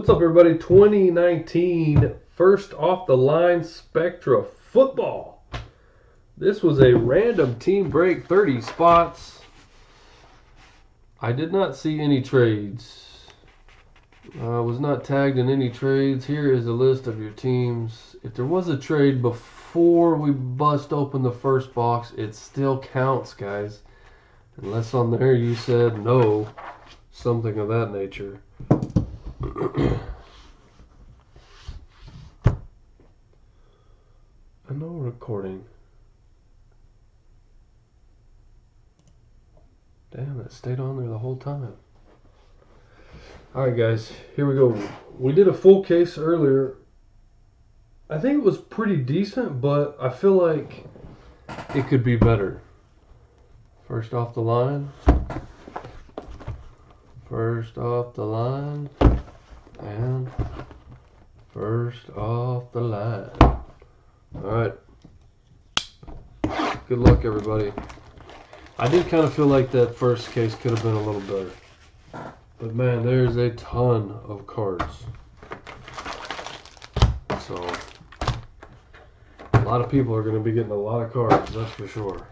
What's up, everybody? 2019 first off the line Spectra football. This was a random team break, 30 spots. I did not see any trades. I was not tagged in any trades. Here is a list of your teams. If there was a trade before we bust open the first box, it still counts, guys. Unless on there you said no, something of that nature. I know recording. Damn, it stayed on there the whole time. Alright, guys, here we go. We did a full case earlier. I think it was pretty decent, but I feel like it could be better. First off the line. First off the line. And first off the line. Alright. Good luck, everybody. I did kind of feel like that first case could have been a little better. But man, there's a ton of cards. So, a lot of people are going to be getting a lot of cards, that's for sure.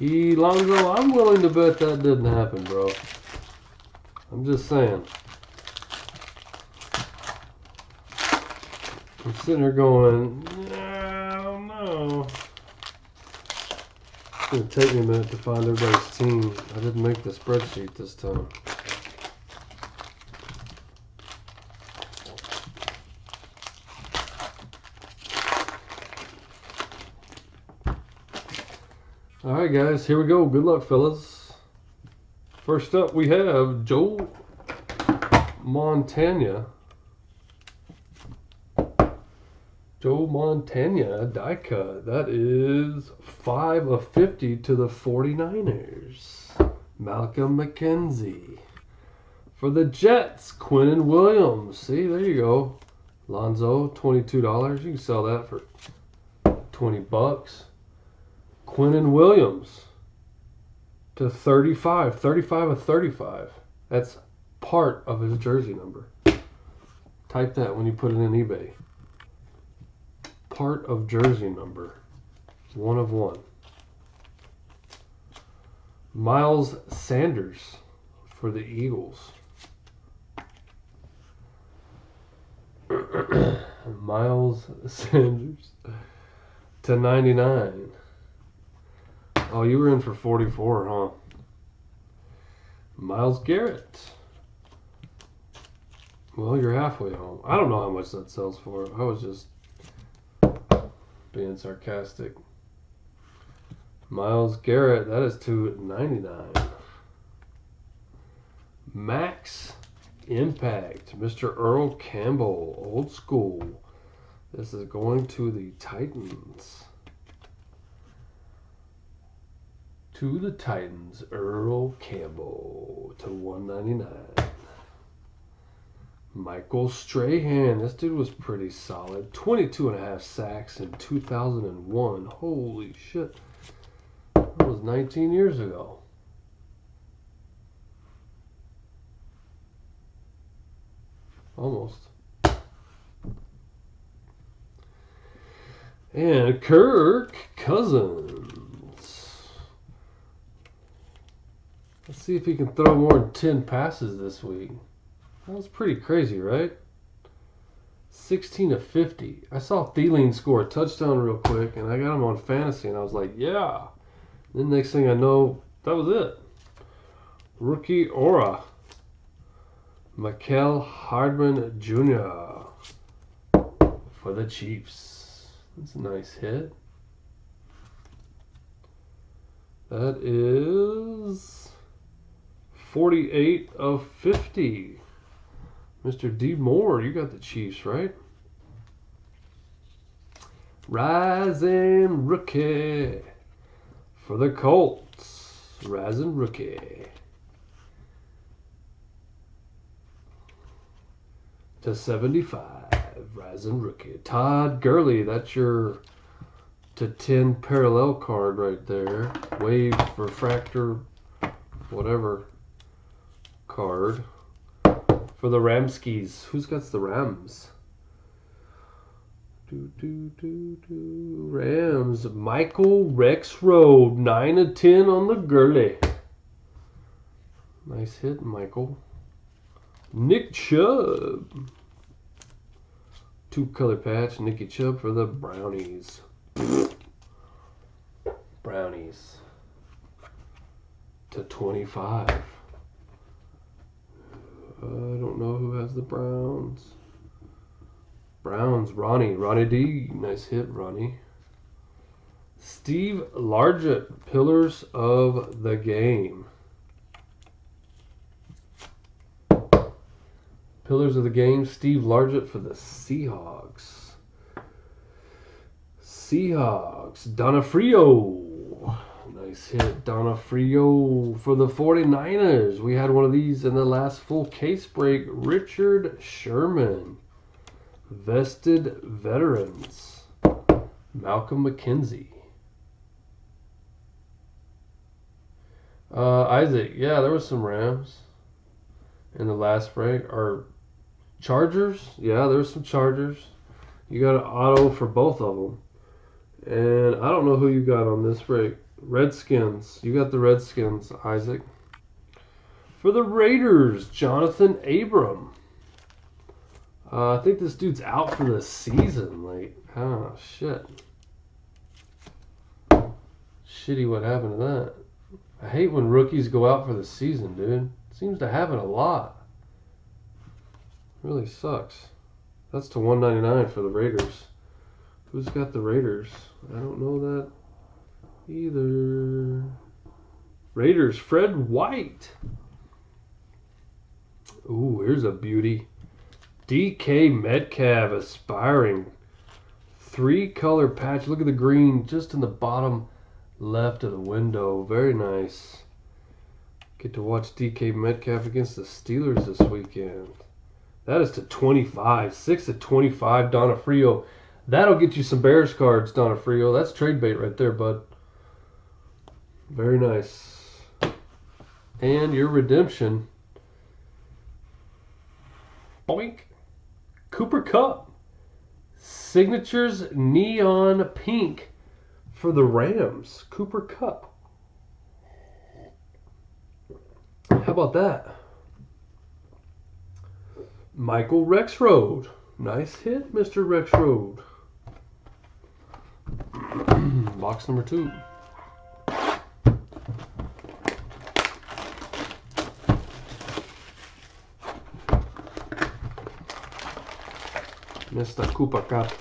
Elonzo, I'm willing to bet that didn't happen, bro. I'm just saying. I'm sitting here going, "Yeah, I don't know. It's gonna take me a minute to find everybody's team. I didn't make the spreadsheet this time. All right, guys, here we go. Good luck, fellas. First up, we have Joe Montana. Joe Montana die cut. That is 5 of 50 to the 49ers. Malcolm McKenzie. For the Jets, Quinnen Williams. See, there you go. Lonzo, $22. You can sell that for 20 bucks. Quinnen Williams to 35. 35 of 35. That's part of his jersey number. Type that when you put it in eBay. Part of jersey number. One of one. Miles Sanders for the Eagles. Miles Sanders to 99. Oh, you were in for 44, huh? Myles Garrett. Well, you're halfway home. I don't know how much that sells for. I was just being sarcastic. Myles Garrett, that is two ninety nine. Max Impact, Mr. Earl Campbell, old school. This is going to the Titans. To the Titans, Earl Campbell to 199. Michael Strahan, this dude was pretty solid. 22 and a half sacks in 2001. Holy shit. That was 19 years ago. Almost. And Kirk Cousins. See if he can throw more than 10 passes this week. That was pretty crazy, right? 16 to 50. I saw Thielen score a touchdown real quick, and I got him on fantasy, and I was like, yeah. Then next thing I know, that was it. Rookie Aura. Mecole Hardman Jr. for the Chiefs. That's a nice hit. That is 48 of 50. Mr. D. Moore, you got the Chiefs, right? Rising rookie for the Colts. Rising rookie. To 75. Rising rookie. Todd Gurley, that's your to 10 parallel card right there. Wave, refractor, whatever. Card for the Ramskis. Who's got the Rams? Do, do, do, do. Rams. Michael Rexrode. 9 of 10 on the Gurley. Nice hit, Michael. Nick Chubb. Two color patch. Nicky Chubb for the Brownies. Brownies. To 25. I don't know who has the Browns. Browns, Ronnie. Ronnie D. Nice hit, Ronnie. Steve Largent, Pillars of the Game. Pillars of the Game, Steve Largent for the Seahawks. Seahawks, Donafrio. Nice hit, Donafrio for the 49ers. We had one of these in the last full case break. Richard Sherman. Vested Veterans. Malcolm McKenzie. Uh, Isaac, yeah, there was some Rams in the last break. Or Chargers, yeah, there was some Chargers. You got an auto for both of them. And I don't know who you got on this break. Redskins. You got the Redskins, Isaac. For the Raiders, Johnathan Abram. Uh, I think this dude's out for the season. Like, oh, shit. Shitty what happened to that. I hate when rookies go out for the season, dude. Seems to happen a lot. Really sucks. That's to 199 for the Raiders. Who's got the Raiders? I don't know that either. Raiders, Fred White. Ooh, here's a beauty. DK Metcalf, aspiring. Three color patch. Look at the green just in the bottom left of the window. Very nice. Get to watch DK Metcalf against the Steelers this weekend. That is to 25. 6 to 25, Donafrio. That'll get you some Bears cards, Donafrio. That's trade bait right there, bud. Very nice. And your redemption. Boink. Cooper Kupp. Signatures neon pink for the Rams. Cooper Kupp. How about that? Michael Rexrode. Nice hit, Mr. Rexrode. Box number two. Mr. Cooper Kupp.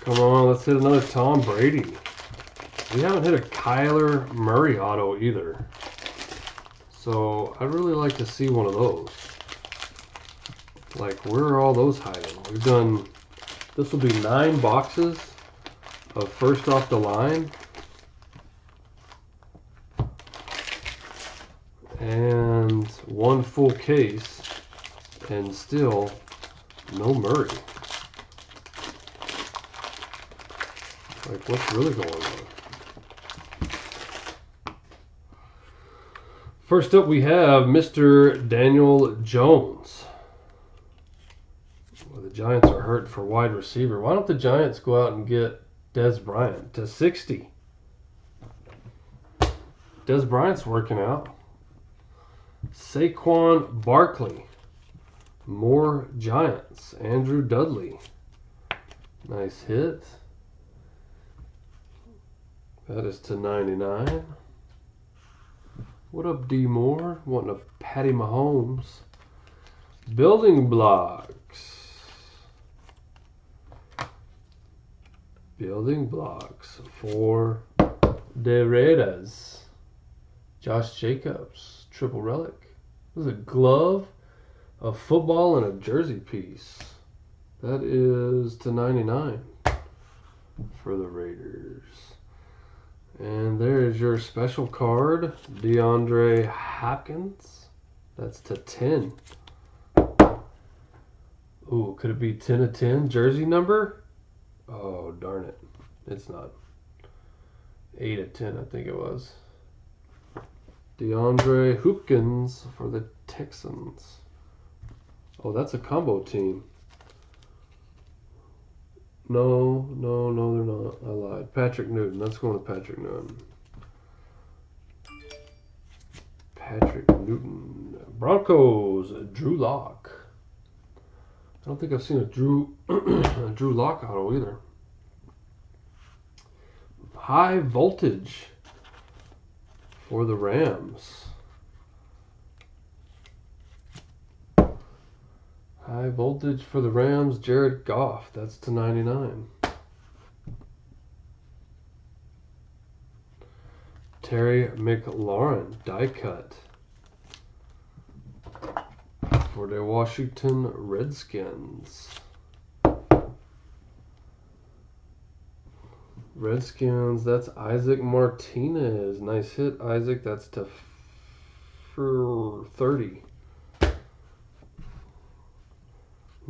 Come on, let's hit another Tom Brady. We haven't hit a Kyler Murray auto either. So I'd really like to see one of those. Like, where are all those hiding? We've done, this will be nine boxes of first off the line. And one full case, and still no Murray. Like, what's really going on? First up, we have Mr. Daniel Jones. Well, the Giants are hurt for wide receiver. Why don't the Giants go out and get Dez Bryant to 60? Dez Bryant's working out. Saquon Barkley. More Giants. Andrew Dudley. Nice hit. That is to 99. What up, D Moore? Wanting a Patty Mahomes. Building blocks. Building blocks for the Raiders. Josh Jacobs, triple relic. This is a glove, a football, and a jersey piece. That is to 99. for the Raiders. And there is your special card, DeAndre Hopkins. That's to 10. Ooh, could it be 10 of 10 jersey number? Oh, darn it. It's not. 8 of 10, I think it was. DeAndre Hopkins for the Texans. Oh, that's a combo team. No, no, no, they're not. I lied. Patrick Newton. Let's go with Patrick Newton. Patrick Newton. Broncos. Drew Lock. I don't think I've seen a Drew a Drew Lock auto either. High voltage for the Rams. High voltage for the Rams, Jared Goff. That's to 99. Terry McLaurin, die cut. For the Washington Redskins. Redskins, that's Isaac Martinez. Nice hit, Isaac. That's to for 30.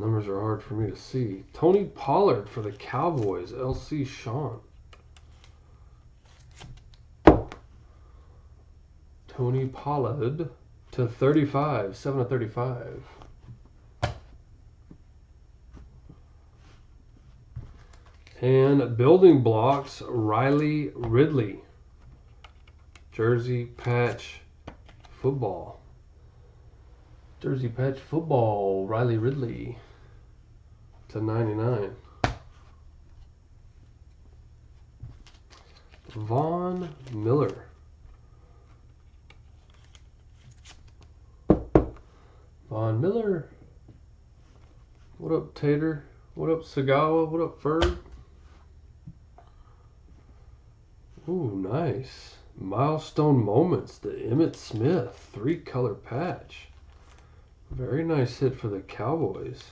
Numbers are hard for me to see. Tony Pollard for the Cowboys. LC Sean. Tony Pollard to 35. 7 of 35. And building blocks, Riley Ridley. Jersey patch football. Jersey patch football, Riley Ridley to 99. Von Miller. Von Miller. What up, Tater? What up, Sagawa? What up, Ferg? Ooh, nice. Milestone Moments, the Emmitt Smith three color patch. Very nice hit for the Cowboys.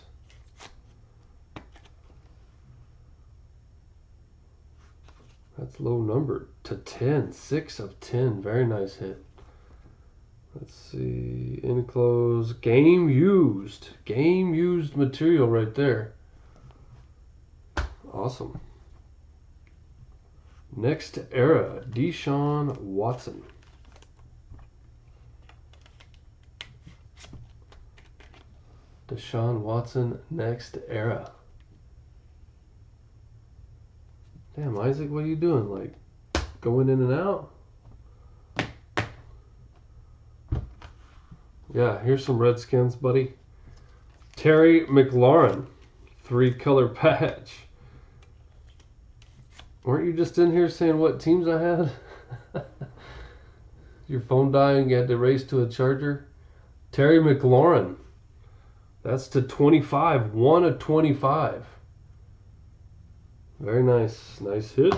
That's low number to 10. 6 of 10. Very nice hit. Let's see. Enclose. Game used. Game used material right there. Awesome. Next era. Deshaun Watson. Deshaun Watson next era. Damn, Isaac, what are you doing? Like going in and out? Yeah, here's some Redskins, buddy. Terry McLaurin, three color patch. Weren't you just in here saying what teams I had? Your phone dying, you had to race to a charger? Terry McLaurin. That's to 25. 1 of 25. Very nice. Nice hit.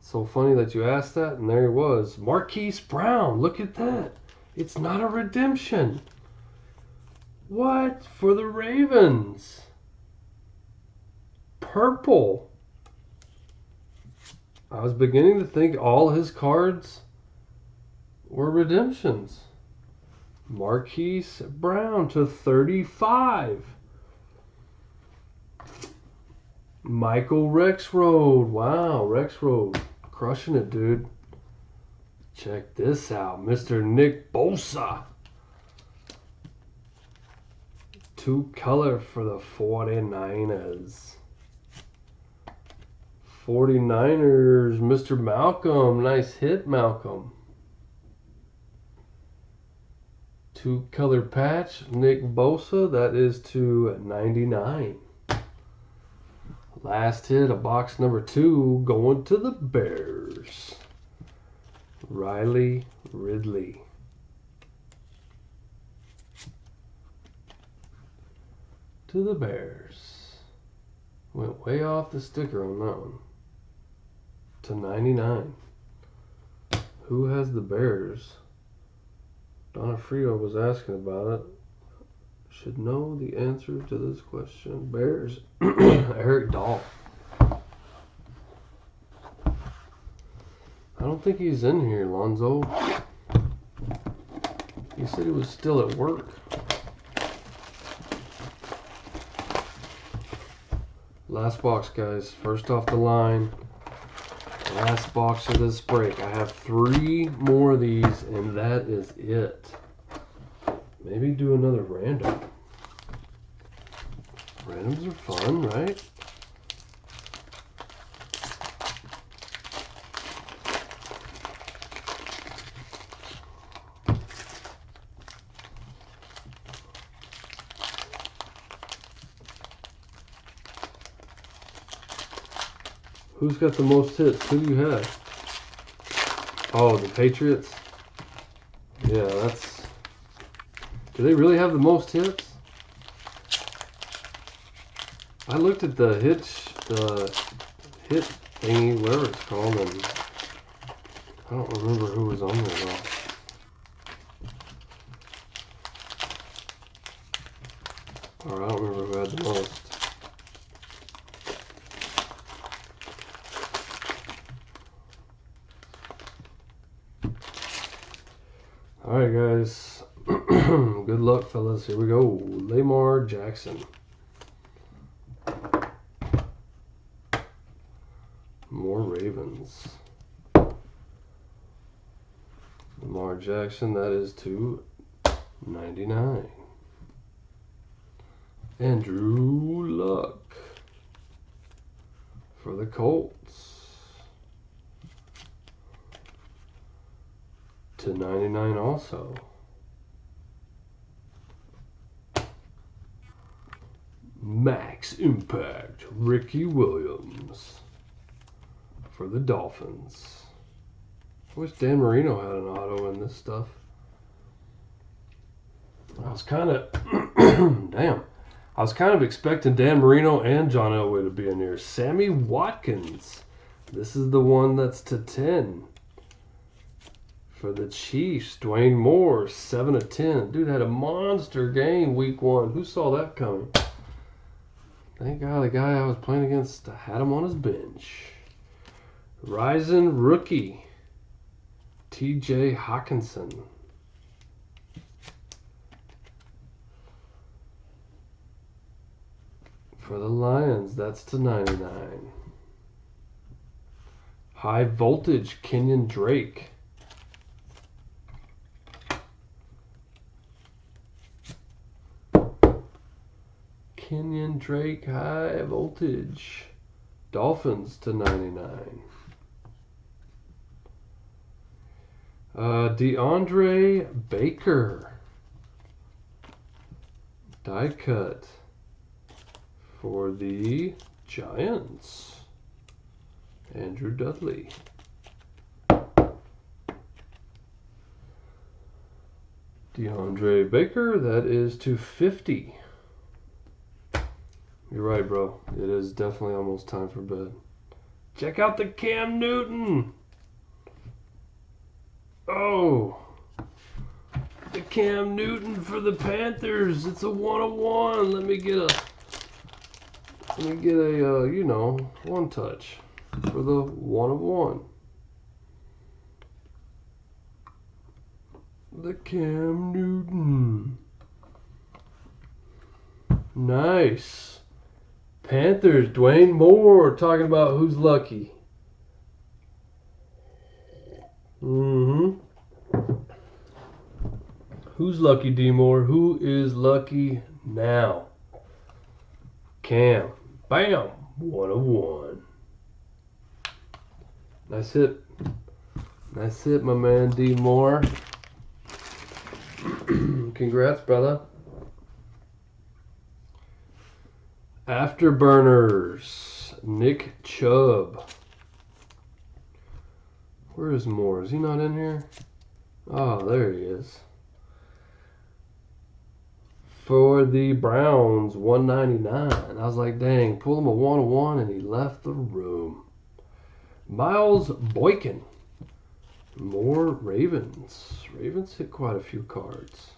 So funny that you asked that, and there he was. Marquise Brown. Look at that. It's not a redemption. What? For the Ravens. Purple. I was beginning to think all his cards were redemptions. Marquise Brown to 35. Michael Rexrode. Wow, Rexrode. Crushing it, dude. Check this out. Mr. Nick Bosa. Two color for the 49ers. 49ers, Mr. Malcolm. Nice hit, Malcolm. Two color patch, Nick Bosa. That is to 99. Last hit of box number two going to the Bears. Riley Ridley. To the Bears. Went way off the sticker on that one. To 99. Who has the Bears? Donafrio was asking about it should know the answer to this question. Bears. Eric Dahl. I don't think he's in here, Lonzo. He said he was still at work. Last box, guys. First off the line. Last box of this break. I have three more of these, and that is it. Maybe do another random. Randoms are fun, right? Who's got the most hits? Who do you have? Oh, the Patriots? Yeah, that's. Do they really have the most hits? I looked at the hitch, the hit thingy, whatever it's called, and I don't remember who was on there though. Or I don't remember who had the most. All right, guys. Good luck, fellas. Here we go. Lamar Jackson. More Ravens. Lamar Jackson, that is to 99. Andrew Luck for the Colts. to 99 also. Max Impact, Ricky Williams for the Dolphins. I wish Dan Marino had an auto in this stuff. I was kind of, damn, I was kind of expecting Dan Marino and John Elway to be in here. Sammy Watkins. This is the one that's to 10 for the Chiefs. Dwayne Moore, 7 of 10. Dude had a monster game week one. Who saw that coming? Thank God the guy I was playing against had him on his bench. Rising rookie, TJ Hockenson. For the Lions, that's to 99. High voltage, Kenyan Drake. Kenyan Drake high voltage. Dolphins to 99. Uh, DeAndre Baker. Die cut for the Giants. Andrew Dudley. DeAndre Baker, that is to 50. You're right, bro. It is definitely almost time for bed. Check out the Cam Newton. Oh. The Cam Newton for the Panthers. It's a one of one. Let me get a let me get a uh, you know, one touch for the one of one. The Cam Newton. Nice. Panthers, Dwayne Moore talking about who's lucky. Mm-hmm. Who's lucky, D Moore? Who is lucky now? Cam. Bam. One of one. Nice hit. Nice hit, my man D Moore. Congrats, brother. Afterburners. Nick Chubb. Where is Moore? Is he not in here? Oh, there he is. For the Browns, 199. I was like, dang, pull him a one on one, and he left the room. Miles Boykin. More Ravens. Ravens hit quite a few cards.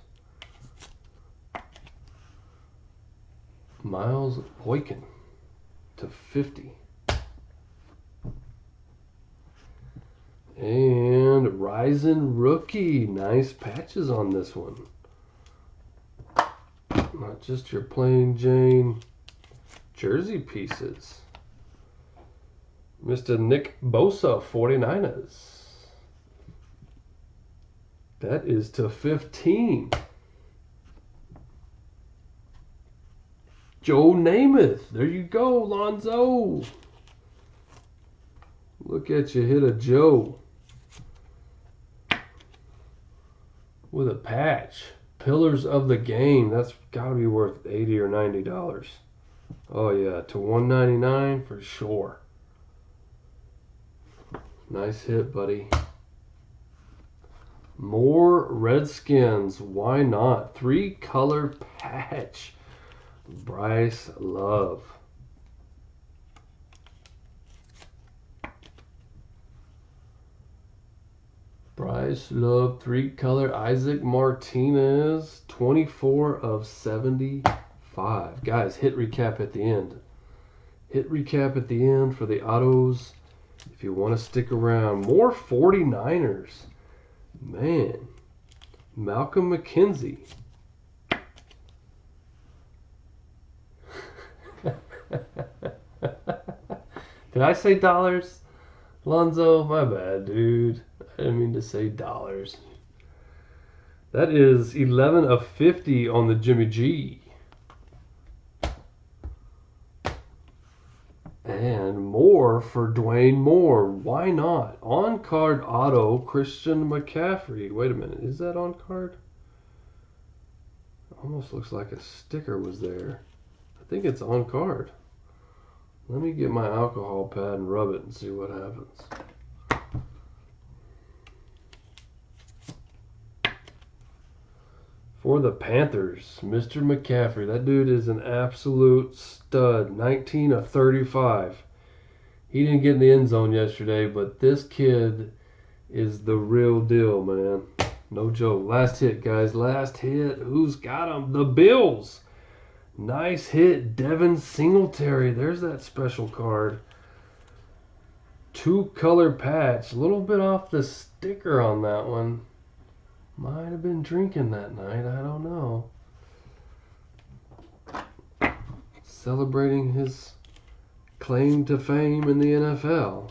Miles Boykin to 50. And Rising Rookie. Nice patches on this one. Not just your plain Jane jersey pieces. Mr. Nick Bosa, 49ers. That is to 15. Joe Namath. There you go, Lonzo. Look at you hit a Joe. With a patch. Pillars of the game. That's got to be worth 80 or 90 dollars. Oh yeah, to 199 for sure. Nice hit, buddy. More Redskins. Why not? Three color patch. Bryce Love. Bryce Love, three color. Isaac Martinez, 24 of 75. Guys, hit recap at the end. Hit recap at the end for the autos if you want to stick around. More 49ers. Man. Malcolm McKenzie. Did I say dollars? Lonzo, my bad, dude. I didn't mean to say dollars. That is 11 of 50 on the Jimmy G. And more for Dwayne Moore. Why not? On card auto, Christian McCaffrey. Wait a minute. Is that on card? Almost looks like a sticker was there. I think it's on card. Let me get my alcohol pad and rub it and see what happens. For the Panthers, Mr. McCaffrey. That dude is an absolute stud. 19 of 35. He didn't get in the end zone yesterday, but this kid is the real deal, man. No joke. Last hit, guys. Last hit. Who's got him? The Bills. Nice hit, Devin Singletary. There's that special card. Two color patch. A little bit off the sticker on that one. Might have been drinking that night. I don't know. Celebrating his claim to fame in the NFL.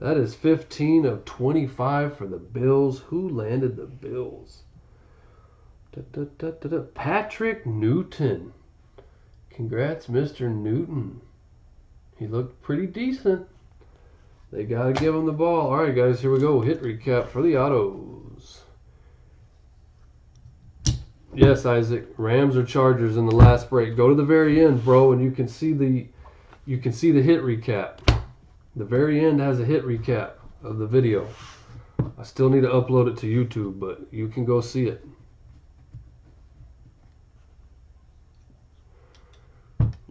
That is 15 of 25 for the Bills. Who landed the Bills? Da, da, da, Patrick Newton. Congrats, Mr. Newton. He looked pretty decent. They got to give him the ball. All right, guys, here we go. Hit recap for the autos. Yes, Isaac. Rams or Chargers in the last break. Go to the very end, bro, and you can see the you can see the hit recap. The very end has a hit recap of the video. I still need to upload it to YouTube, but you can go see it.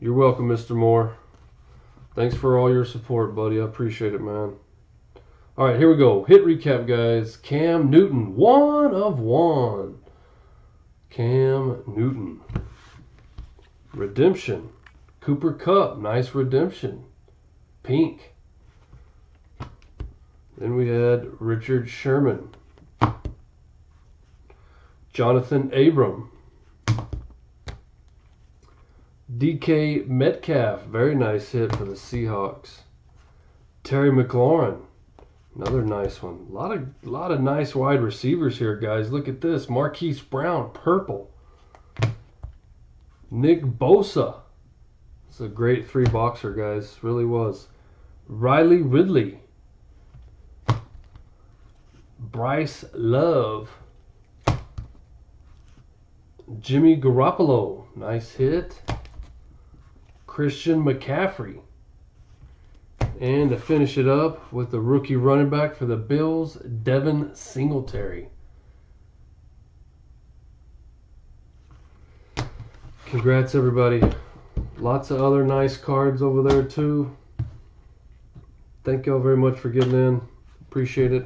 You're welcome, Mr. Moore. Thanks for all your support, buddy. I appreciate it, man. All right, here we go. Hit recap, guys. Cam Newton, one of one. Cam Newton. Redemption. Cooper Kupp, nice redemption. Pink. Then we had Richard Sherman. Johnathan Abram. DK Metcalf, very nice hit for the Seahawks. Terry McLaurin, another nice one. A lot of lot of nice wide receivers here, guys. Look at this. Marquise Brown, purple. Nick Bosa. It's a great three boxer, guys. Really was. Riley Ridley. Bryce Love. Jimmy Garoppolo. Nice hit. Christian McCaffrey. And to finish it up with the rookie running back for the Bills, Devin Singletary. Congrats, everybody. Lots of other nice cards over there, too. Thank y'all very much for getting in. Appreciate it.